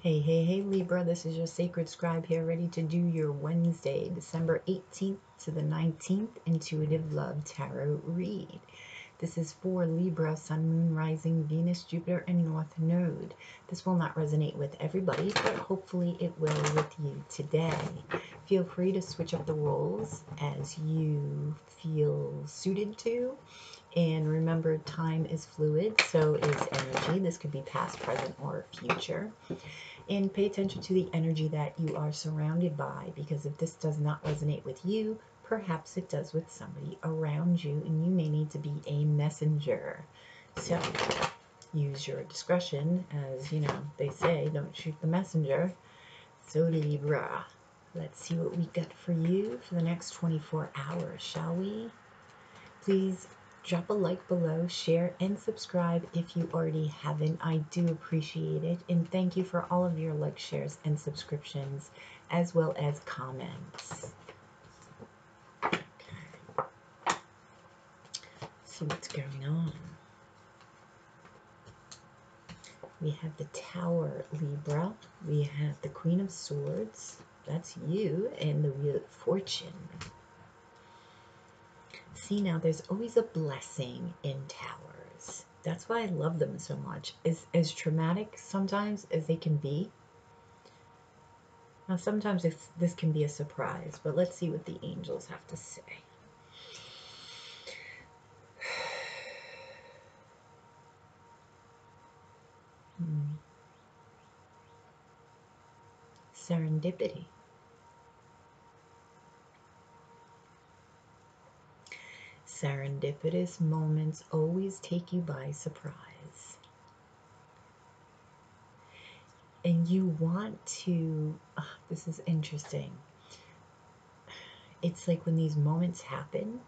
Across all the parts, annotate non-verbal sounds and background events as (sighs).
Hey, hey, hey, Libra, this is your sacred scribe here, ready to do your Wednesday, December 18th to the 19th Intuitive Love Tarot read. This is for Libra, Sun, Moon, Rising, Venus, Jupiter, and North Node. This will not resonate with everybody, but hopefully it will with you today. Feel free to switch up the roles as you feel suited to. And remember, time is fluid, so is energy. This could be past, present, or future. And pay attention to the energy that you are surrounded by, because if this does not resonate with you, perhaps it does with somebody around you, and you may need to be a messenger. So use your discretion, as you know, they say, don't shoot the messenger. So, Libra, let's see what we got for you for the next 24 hours, shall we? Please drop a like below, share, and subscribe if you already haven't. I do appreciate it. And thank you for all of your like, shares, and subscriptions, as well as comments. see what's going on. We have the Tower Libra. We have the Queen of Swords. That's you. And the Wheel of Fortune. See now, there's always a blessing in towers. That's why I love them so much. As, as traumatic sometimes as they can be. Now, sometimes this can be a surprise, but let's see what the angels have to say. (sighs) Hmm. Serendipity. Serendipitous moments always take you by surprise. And you want to, oh, this is interesting. It's like when these moments happen,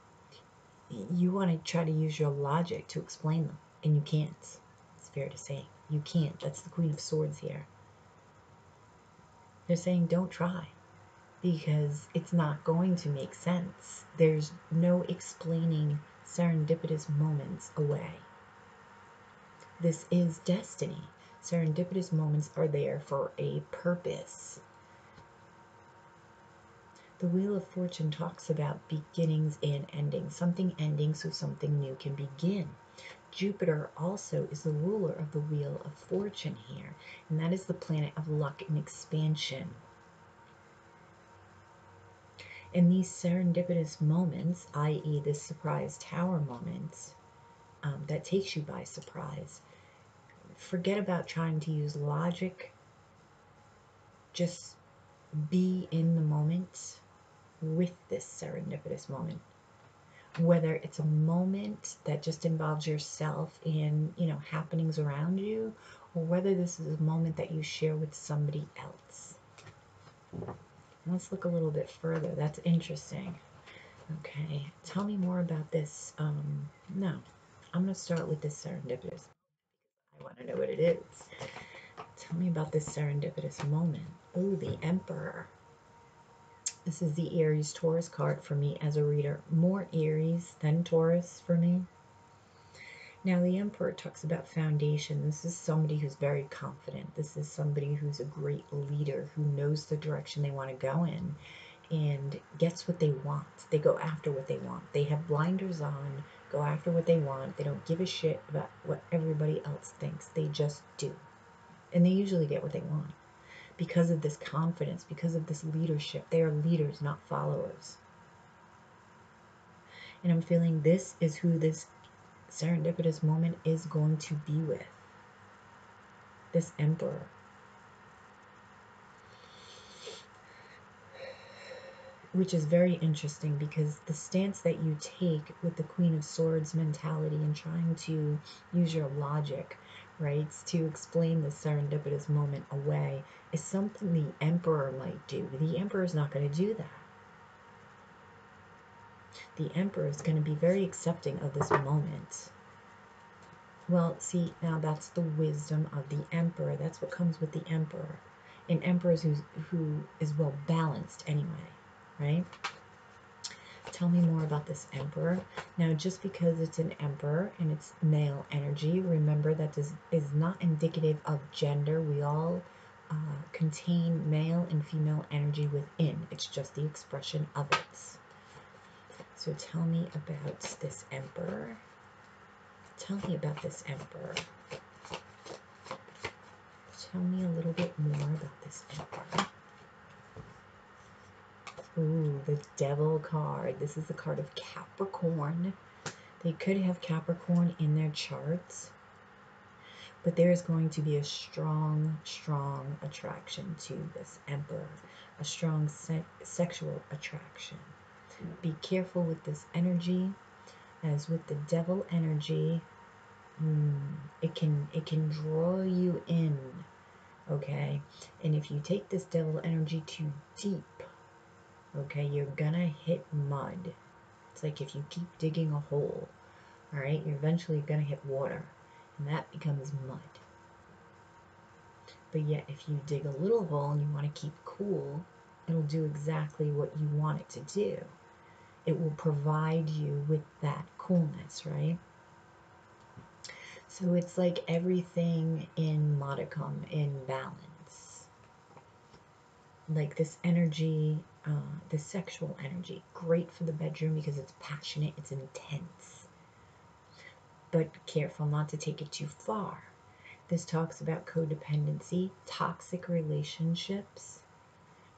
you want to try to use your logic to explain them, and you can't. It's fair to say. You can't. That's the Queen of Swords here. They're saying don't try because it's not going to make sense. There's no explaining serendipitous moments away. This is destiny. Serendipitous moments are there for a purpose. The Wheel of Fortune talks about beginnings and endings, something ending so something new can begin. Jupiter also is the ruler of the Wheel of Fortune here, and that is the planet of luck and expansion. In these serendipitous moments, i.e., this surprise tower moment um, that takes you by surprise, forget about trying to use logic. Just be in the moment with this serendipitous moment whether it's a moment that just involves yourself in, you know happenings around you or whether this is a moment that you share with somebody else let's look a little bit further. That's interesting. Okay tell me more about this um no i'm going to start with this serendipitous i want to know what it is. Tell me about this serendipitous moment. Oh the emperor. This is the Aries Taurus card for me as a reader. More Aries than Taurus for me. Now, the Emperor talks about foundation. This is somebody who's very confident. This is somebody who's a great leader who knows the direction they want to go in and gets what they want. They go after what they want. They have blinders on, go after what they want. They don't give a shit about what everybody else thinks. They just do. And they usually get what they want because of this confidence, because of this leadership. They are leaders, not followers. And I'm feeling this is who this serendipitous moment is going to be with this emperor. Which is very interesting because the stance that you take with the Queen of Swords mentality and trying to use your logic right, to explain the serendipitous moment away is something the emperor might do. The emperor is not going to do that. The emperor is going to be very accepting of this moment. Well, see, now that's the wisdom of the emperor. That's what comes with the emperor. An emperor who's, who is well balanced anyway, right? Tell me more about this emperor. Now, just because it's an emperor and it's male energy, remember that this is not indicative of gender. We all uh, contain male and female energy within. It's just the expression of it. So tell me about this emperor. Tell me about this emperor. Tell me a little bit more about this emperor. Ooh, the devil card. This is the card of Capricorn. They could have Capricorn in their charts but there is going to be a strong, strong attraction to this emperor, a strong se sexual attraction. Be careful with this energy, as with the devil energy, mm, it can it can draw you in, okay. And if you take this devil energy too deep, okay, you're gonna hit mud. It's like if you keep digging a hole, all right, you're eventually gonna hit water and that becomes mud. But yet, if you dig a little hole and you want to keep cool, it'll do exactly what you want it to do. It will provide you with that coolness, right? So it's like everything in modicum, in balance. Like this energy, uh, the sexual energy, great for the bedroom because it's passionate, it's intense but careful not to take it too far. This talks about codependency, toxic relationships,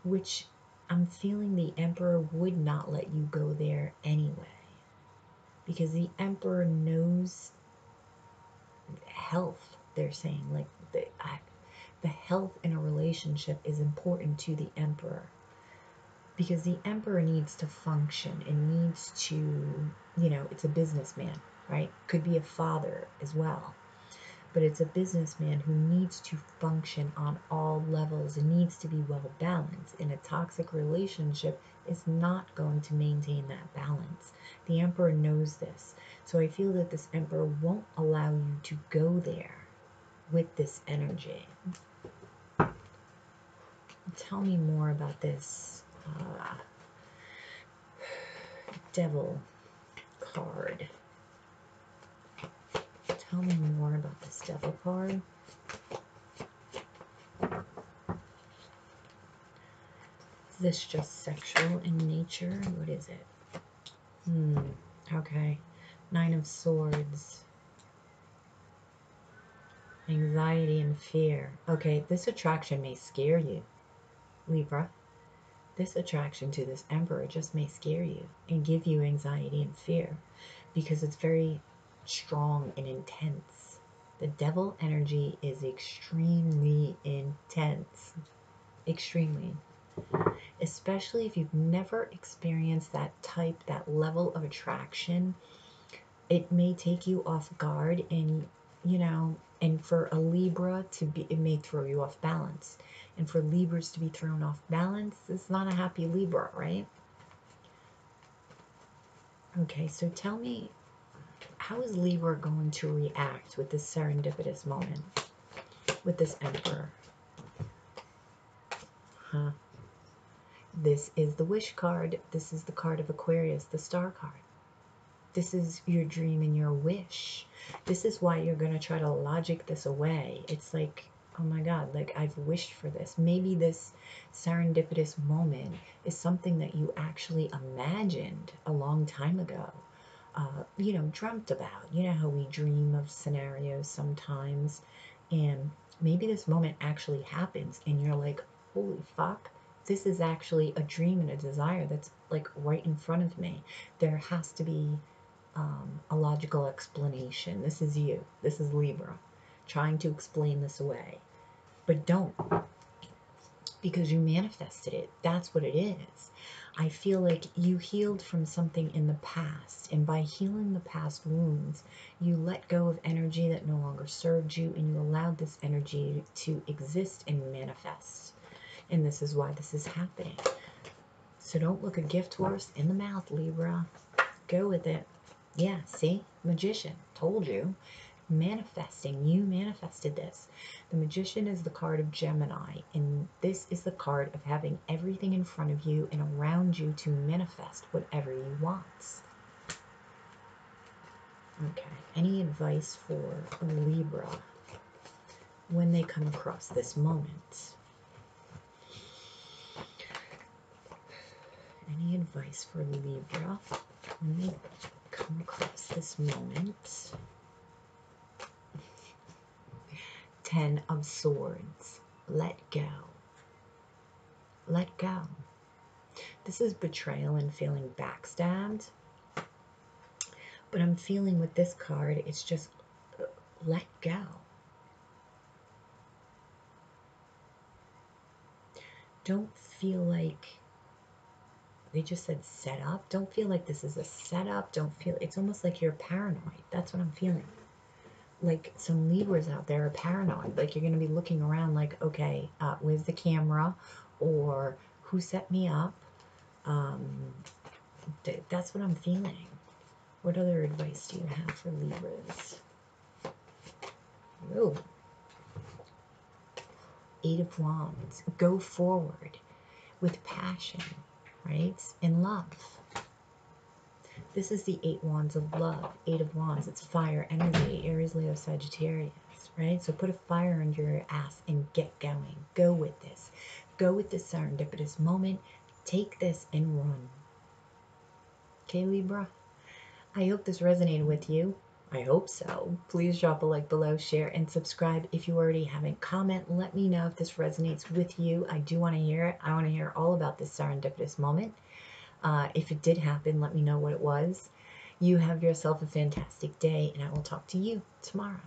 which I'm feeling the Emperor would not let you go there anyway. Because the Emperor knows health, they're saying. Like, the, I, the health in a relationship is important to the Emperor. Because the Emperor needs to function and needs to, you know, it's a businessman right? Could be a father as well. But it's a businessman who needs to function on all levels and needs to be well balanced. In a toxic relationship is not going to maintain that balance. The emperor knows this. So I feel that this emperor won't allow you to go there with this energy. Tell me more about this uh, (sighs) devil card. Tell me more about this devil card. Is this just sexual in nature? What is it? Hmm, okay. Nine of Swords. Anxiety and fear. Okay, this attraction may scare you, Libra. This attraction to this Emperor just may scare you and give you anxiety and fear because it's very strong and intense. The devil energy is extremely intense. Extremely. Especially if you've never experienced that type, that level of attraction, it may take you off guard and, you know, and for a Libra to be, it may throw you off balance. And for Libras to be thrown off balance, it's not a happy Libra, right? Okay, so tell me how is Libra going to react with this serendipitous moment with this Emperor? Huh? This is the wish card. This is the card of Aquarius, the star card. This is your dream and your wish. This is why you're going to try to logic this away. It's like, oh my God, like I've wished for this. Maybe this serendipitous moment is something that you actually imagined a long time ago uh, you know, dreamt about. You know how we dream of scenarios sometimes, and maybe this moment actually happens, and you're like, holy fuck, this is actually a dream and a desire that's like right in front of me. There has to be um, a logical explanation. This is you. This is Libra trying to explain this away. But don't because you manifested it. That's what it is. I feel like you healed from something in the past, and by healing the past wounds, you let go of energy that no longer served you, and you allowed this energy to exist and manifest. And this is why this is happening. So don't look a gift horse in the mouth, Libra. Go with it. Yeah, see? Magician. Told you manifesting. You manifested this. The magician is the card of Gemini, and this is the card of having everything in front of you and around you to manifest whatever you want. Okay, any advice for Libra when they come across this moment? Any advice for Libra when they come across this moment? Ten of Swords. Let go. Let go. This is betrayal and feeling backstabbed. But I'm feeling with this card, it's just uh, let go. Don't feel like they just said set up. Don't feel like this is a setup. Don't feel it's almost like you're paranoid. That's what I'm feeling. Like some Libras out there are paranoid. Like you're going to be looking around like, okay, uh, where's the camera? Or who set me up? Um, th- that's what I'm feeling. What other advice do you have for Libras? Oh. Eight of Wands. Go forward with passion, right? In love. This is the Eight Wands of love. Eight of Wands. It's fire energy. Aries, Leo, Sagittarius, right? So put a fire under your ass and get going. Go with this. Go with this serendipitous moment. Take this and run. Okay, Libra? I hope this resonated with you. I hope so. Please drop a like below, share, and subscribe if you already haven't. Comment, let me know if this resonates with you. I do want to hear it. I want to hear all about this serendipitous moment. Uh, if it did happen, let me know what it was. You have yourself a fantastic day, and I will talk to you tomorrow.